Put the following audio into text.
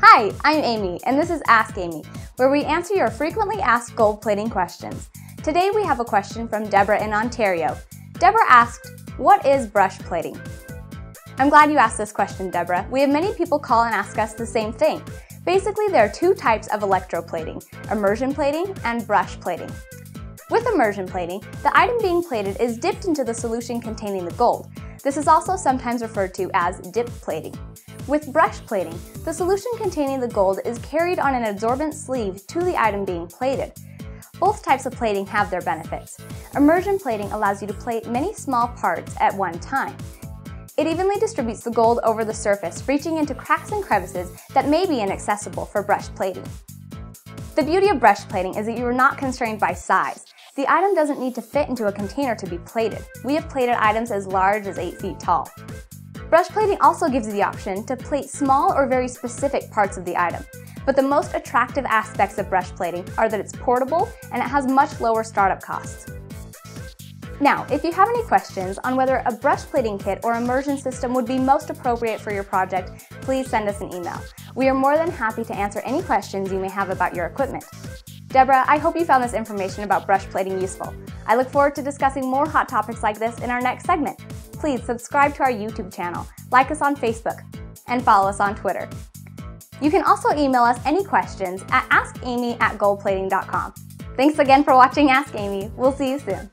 Hi, I'm Amy, and this is Ask Amy, where we answer your frequently asked gold plating questions. Today we have a question from Deborah in Ontario. Deborah asked, what is brush plating? I'm glad you asked this question, Deborah. We have many people call and ask us the same thing. Basically, there are two types of electroplating, immersion plating and brush plating. With immersion plating, the item being plated is dipped into the solution containing the gold. This is also sometimes referred to as dip plating. With brush plating, the solution containing the gold is carried on an absorbent sleeve to the item being plated. Both types of plating have their benefits. Immersion plating allows you to plate many small parts at one time. It evenly distributes the gold over the surface, reaching into cracks and crevices that may be inaccessible for brush plating. The beauty of brush plating is that you are not constrained by size. The item doesn't need to fit into a container to be plated. We have plated items as large as 8 feet tall. Brush plating also gives you the option to plate small or very specific parts of the item. But the most attractive aspects of brush plating are that it's portable and it has much lower startup costs. Now, if you have any questions on whether a brush plating kit or immersion system would be most appropriate for your project, please send us an email. We are more than happy to answer any questions you may have about your equipment. Deborah, I hope you found this information about brush plating useful. I look forward to discussing more hot topics like this in our next segment please subscribe to our YouTube channel, like us on Facebook, and follow us on Twitter. You can also email us any questions at askamy at goldplating.com. Thanks again for watching Ask Amy. We'll see you soon.